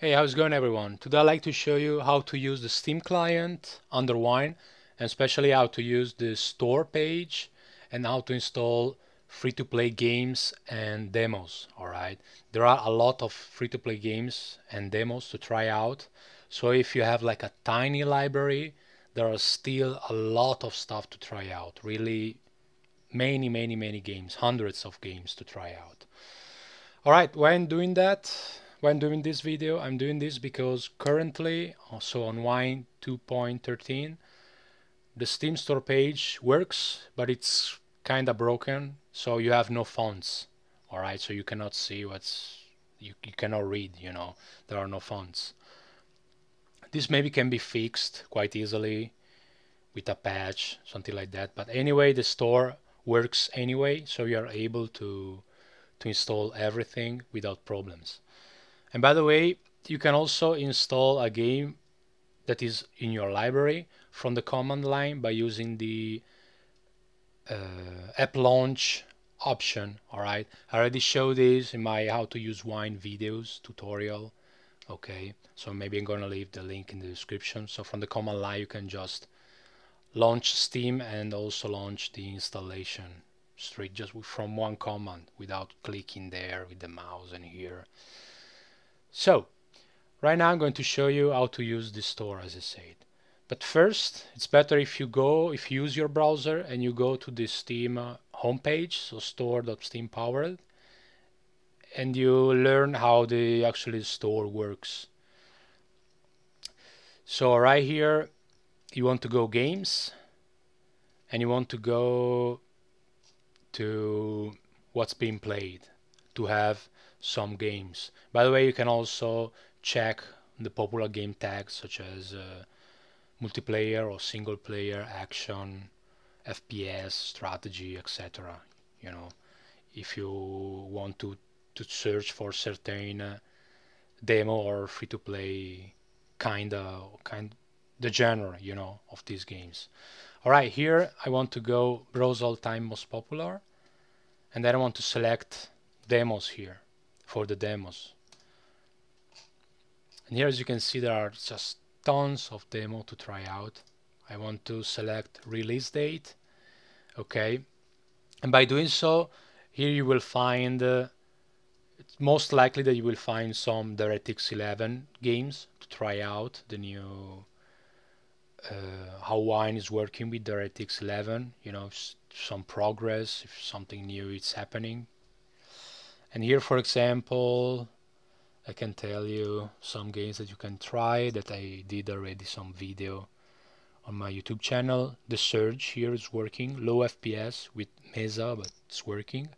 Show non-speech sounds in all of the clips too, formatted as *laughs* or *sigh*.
Hey, how's it going everyone? Today I'd like to show you how to use the Steam client under Wine and especially how to use the store page and how to install free-to-play games and demos, alright? There are a lot of free-to-play games and demos to try out. So if you have like a tiny library, there are still a lot of stuff to try out. Really many, many, many games, hundreds of games to try out. Alright, when doing that, when doing this video? I'm doing this because currently uh, also on Wine 2.13 the Steam store page works but it's kinda broken so you have no fonts alright so you cannot see what's you, you cannot read you know? There are no fonts. This maybe can be fixed quite easily with a patch something like that but anyway the store works anyway so you are able to to install everything without problems and by the way, you can also install a game that is in your library from the command line by using the uh, app launch option all right? I already showed this in my how to use wine videos tutorial okay? So maybe i'm gonna leave the link in the description. So from the command line you can just launch steam and also launch the installation straight just from one command without clicking there with the mouse and here so, right now I'm going to show you how to use the store as I said. But first, it's better if you go, if you use your browser and you go to the Steam uh, homepage, so store.steampowered, and you learn how the actually store works. So right here, you want to go games, and you want to go to what's being played to have some games. By the way, you can also check the popular game tags such as uh, multiplayer or single player, action, FPS, strategy, etc. You know, if you want to to search for certain uh, demo or free to play kind of kind the genre, you know, of these games. All right, here I want to go browse all time most popular, and then I want to select demos here for the demos. And here as you can see there are just tons of demo to try out. I want to select release date. Okay. And by doing so, here you will find uh, it's most likely that you will find some DirectX 11 games to try out the new uh, how Wine is working with DirectX 11 you know some progress if something new is happening and here for example I can tell you some games that you can try that I did already some video on my YouTube channel. The Surge here is working. Low FPS with Mesa but it's working.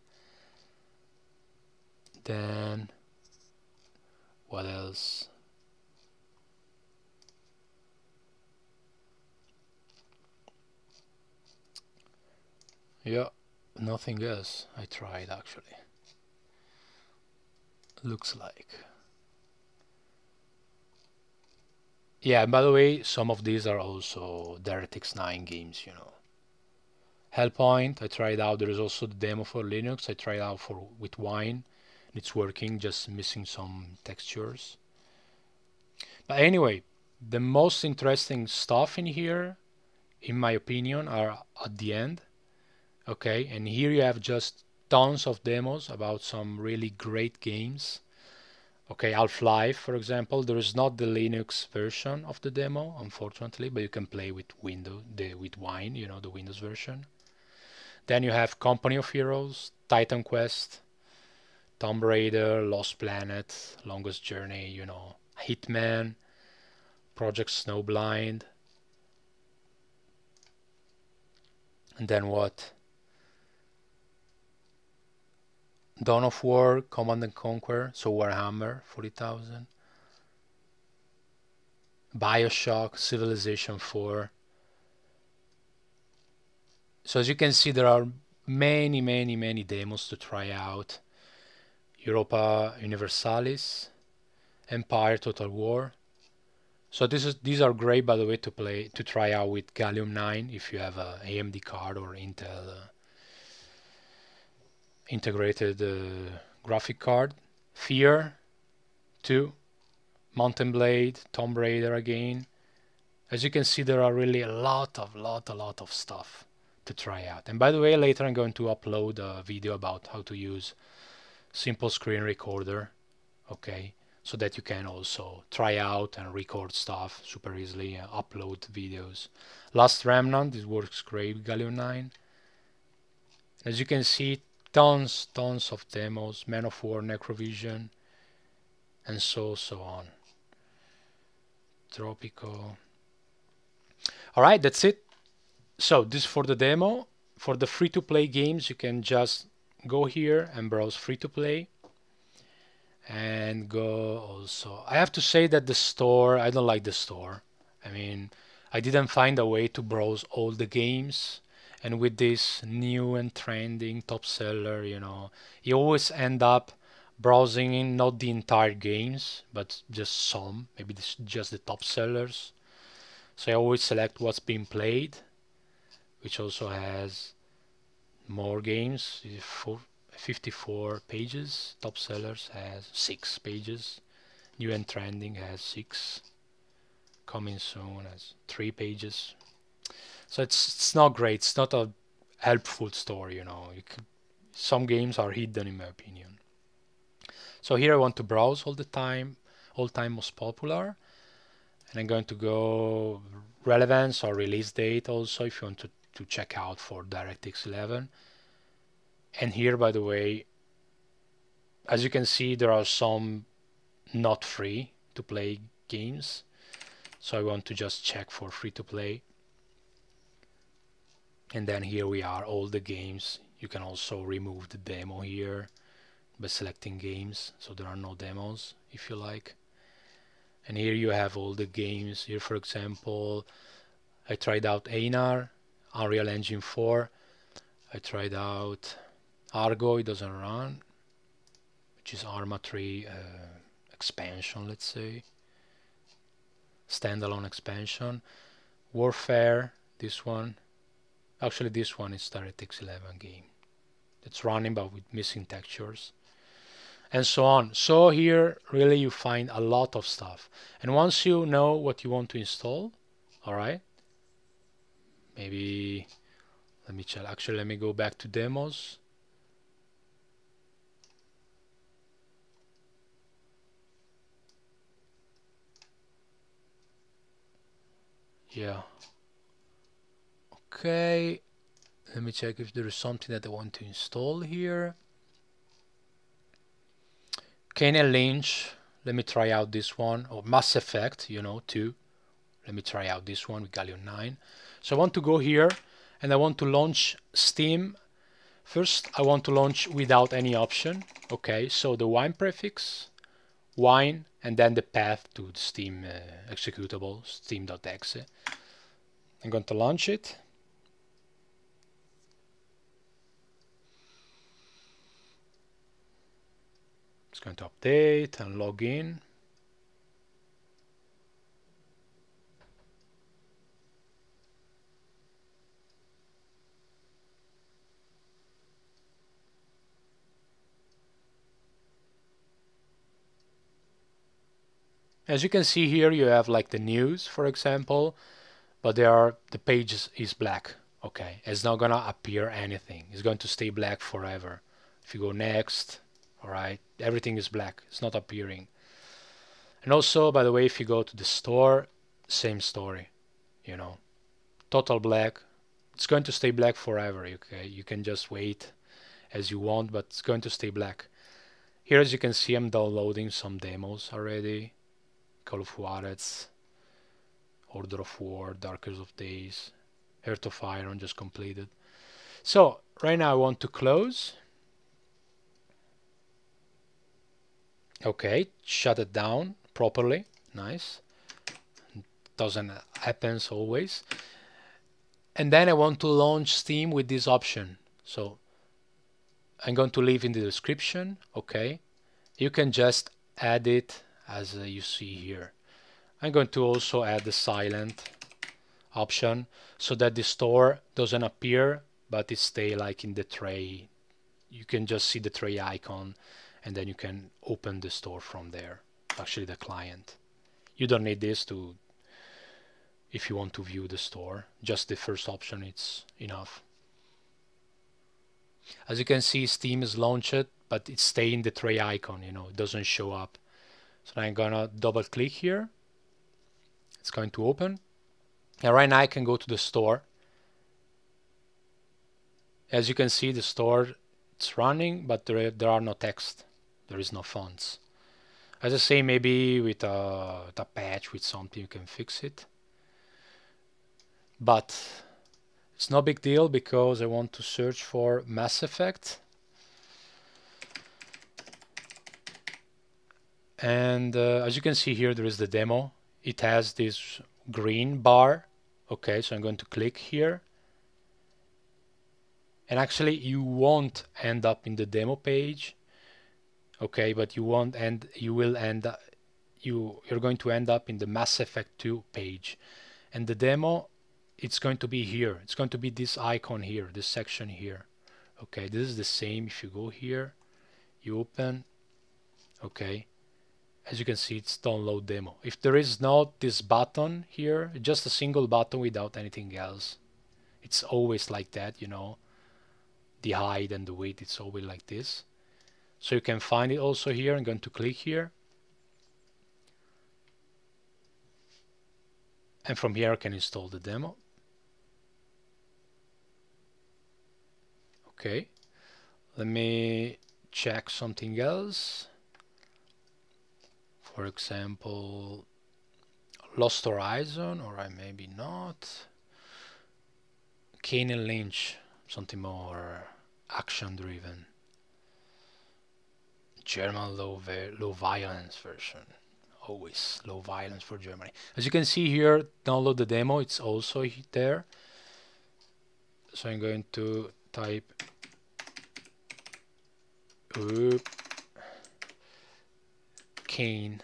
Then what else? Yeah nothing else I tried actually looks like. Yeah, by the way, some of these are also DirectX 9 games, you know. Hellpoint, I tried out. There is also the demo for Linux. I tried out for with Wine. It's working, just missing some textures. But anyway, the most interesting stuff in here, in my opinion, are at the end. Okay, and here you have just tons of demos about some really great games. Okay, Half-Life, for example, there is not the Linux version of the demo, unfortunately, but you can play with Windows, the, with Wine, you know, the Windows version. Then you have Company of Heroes, Titan Quest, Tomb Raider, Lost Planet, Longest Journey, you know, Hitman, Project Snowblind. And then what? Dawn of War, Command and Conquer, so Warhammer 40,000. Bioshock, Civilization 4. So as you can see, there are many, many, many demos to try out. Europa Universalis, Empire Total War. So this is these are great, by the way, to play to try out with Gallium 9 if you have a AMD card or Intel uh, integrated uh, graphic card. Fear 2, Mount & Blade, Tomb Raider again. As you can see, there are really a lot of, lot, a lot of stuff to try out. And by the way, later I'm going to upload a video about how to use simple screen recorder, okay, so that you can also try out and record stuff super easily and upload videos. Last Remnant, this works great, Gallium 9. As you can see, tons, tons of demos, Men of War, Necrovision, and so, so on. Tropico. Alright, that's it. So this for the demo. For the free-to-play games, you can just go here and browse free-to-play and go also. I have to say that the store, I don't like the store. I mean, I didn't find a way to browse all the games and with this new and trending top seller, you know, you always end up browsing in not the entire games, but just some, maybe this, just the top sellers. So I always select what's being played which also has more games. 54 pages top sellers has six pages. New and trending has six. Coming soon has three pages so it's it's not great. It's not a helpful store you know. You could, some games are hidden in my opinion. So here I want to browse all the time. All time most popular. And I'm going to go relevance or release date also if you want to to check out for DirectX 11 and here by the way as you can see there are some not free to play games. So I want to just check for free to play and then here we are all the games. You can also remove the demo here by selecting games. So there are no demos if you like. And here you have all the games. Here for example I tried out Einar Unreal Engine 4 I tried out Argo it doesn't run which is Arma 3 uh, expansion let's say. Standalone expansion. Warfare this one actually this one is DirectX 11 game. It's running but with missing textures and so on. So here really you find a lot of stuff. And once you know what you want to install all right maybe let me check. Actually let me go back to demos. Yeah okay let me check if there is something that I want to install here Kane and Lynch let me try out this one or Mass Effect you know 2 let me try out this one with Gallium 9 so I want to go here and I want to launch Steam. First, I want to launch without any option. Okay, so the wine prefix, wine, and then the path to the Steam uh, executable, steam.exe. I'm going to launch it. It's going to update and log in. As you can see here, you have like the news, for example, but there are the page is black. Okay, it's not gonna appear anything. It's going to stay black forever. If you go next, all right, everything is black. It's not appearing. And also, by the way, if you go to the store, same story. You know, total black. It's going to stay black forever. Okay, you can just wait as you want, but it's going to stay black. Here, as you can see, I'm downloading some demos already. Call of Juarez, Order of War, Darkest of Days, Heart of Iron just completed. So right now I want to close. Okay, shut it down properly. Nice. Doesn't happen always. And then I want to launch Steam with this option. So I'm going to leave in the description. Okay. You can just add it as uh, you see here. I'm going to also add the silent option so that the store doesn't appear but it stay like in the tray. You can just see the tray icon and then you can open the store from there, actually the client. you don't need this to if you want to view the store just the first option it's enough. As you can see Steam is launched but it's staying the tray icon you know it doesn't show up. So I'm gonna double click here. It's going to open. And right now I can go to the store. As you can see the store it's running but there, there are no text there is no fonts as I say maybe with a, with a patch with something you can fix it. But it's no big deal because I want to search for Mass Effect. And uh, as you can see here there is the demo. It has this green bar. Okay so I'm going to click here. And actually you won't end up in the demo page okay but you won't end you will end you you're going to end up in the Mass Effect 2 page. And the demo it's going to be here. It's going to be this icon here this section here. Okay this is the same if you go here you open okay. As you can see it's download demo. If there is not this button here just a single button without anything else it's always like that you know. The height and the width it's always like this so you can find it also here. I'm going to click here. And from here I can install the demo. Okay. Let me check something else. For example Lost Horizon or I maybe not. Kane and Lynch something more action driven German low, low violence version. Always low violence for Germany. As you can see here download the demo it's also there. So I'm going to type Oop. Kane.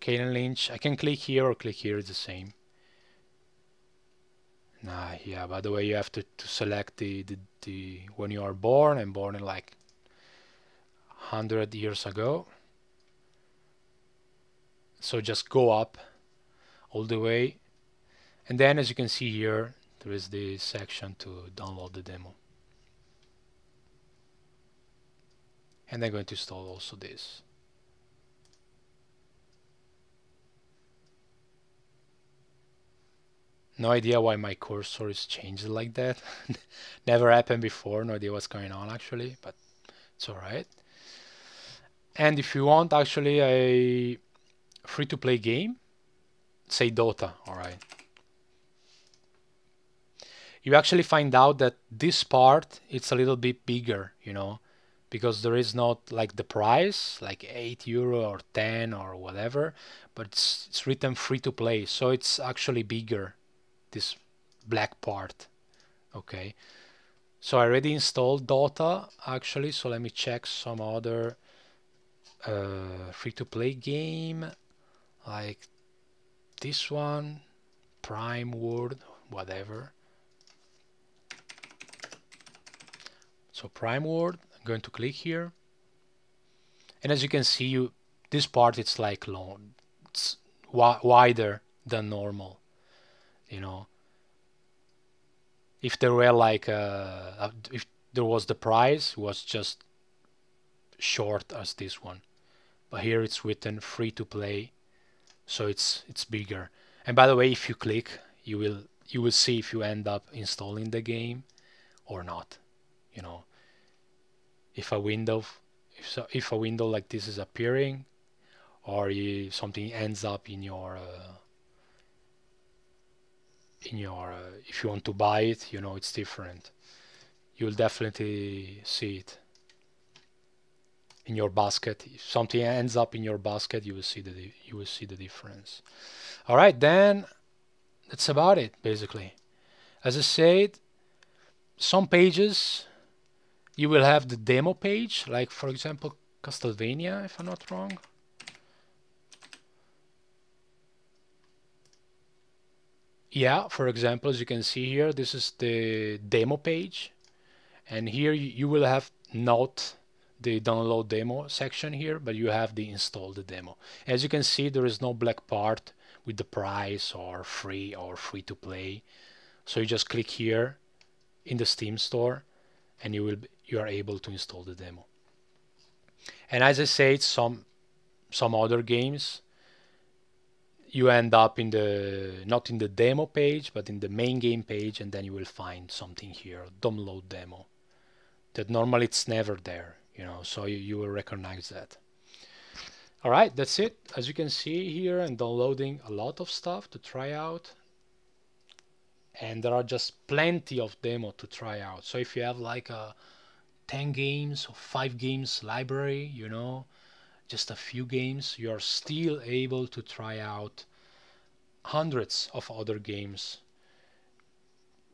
Kane and Lynch. I can click here or click here it's the same. Nah yeah by the way you have to, to select the, the, the when you are born and born in like 100 years ago. So just go up all the way. And then as you can see here there is the section to download the demo. And I'm going to install also this. No idea why my cursor is changed like that. *laughs* Never happened before. No idea what's going on actually but it's alright and if you want actually a free-to-play game say Dota alright you actually find out that this part it's a little bit bigger you know because there is not like the price like 8 euro or 10 or whatever but it's, it's written free to play so it's actually bigger this black part okay? So I already installed Dota actually so let me check some other uh, free to play game like this one Prime World whatever. So Prime World I'm going to click here. And as you can see you this part it's like long it's wi wider than normal you know. If there were like uh, if there was the price was just short as this one but here it's written free to play so it's it's bigger. And by the way if you click you will you will see if you end up installing the game or not you know. If a window if, so, if a window like this is appearing or if something ends up in your uh, in your uh, if you want to buy it you know it's different. You'll definitely see it in your basket if something ends up in your basket you will see the you will see the difference all right then that's about it basically as I said some pages you will have the demo page, like for example Castlevania, if I'm not wrong. Yeah, for example, as you can see here, this is the demo page. And here you will have note the download demo section here, but you have the install the demo. As you can see, there is no black part with the price or free or free to play. So you just click here in the Steam store and you will you are able to install the demo. And as I said, some some other games you end up in the not in the demo page but in the main game page and then you will find something here download demo that normally it's never there you know so you, you will recognize that. All right that's it. As you can see here I'm downloading a lot of stuff to try out. And there are just plenty of demo to try out. So if you have like a 10 games or 5 games library you know just a few games you're still able to try out hundreds of other games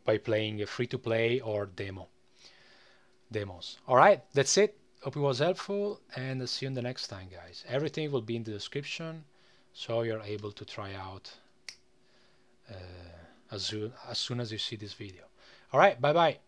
by playing a free-to-play or demo demos. All right that's it hope it was helpful and see you in the next time guys. Everything will be in the description so you're able to try out uh, as, soon, as soon as you see this video. All right bye bye